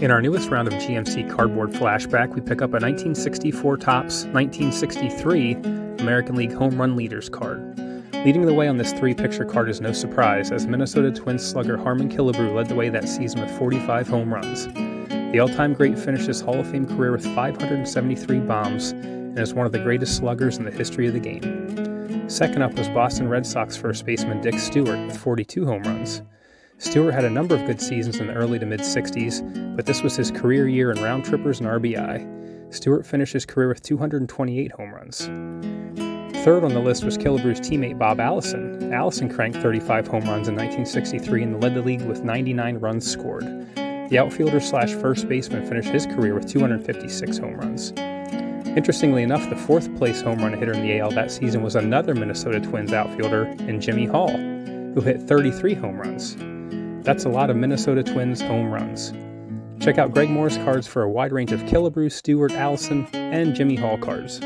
In our newest round of GMC Cardboard Flashback, we pick up a 1964 Topps 1963 American League Home Run Leaders card. Leading the way on this three picture card is no surprise, as Minnesota Twins slugger Harmon Killebrew led the way that season with 45 home runs. The all time great finished his Hall of Fame career with 573 bombs and is one of the greatest sluggers in the history of the game. Second up was Boston Red Sox first baseman Dick Stuart with 42 home runs. Stuart had a number of good seasons in the early to mid 60s, but this was his career year in round trippers and RBI. Stuart finished his career with 228 home runs. Third on the list was Killebrew's teammate Bob Allison. Allison cranked 35 home runs in 1963 and led the league with 99 runs scored. The outfielder slash first baseman finished his career with 256 home runs. Interestingly enough, the fourth place home run hitter in the AL that season was another Minnesota Twins outfielder in Jimmie Hall, who hit 33 home runs. That's a lot of Minnesota Twins home runs. Check out Greg Morris cards for a wide range of Killebrew, Stuart, Allison, and Jimmie Hall cards.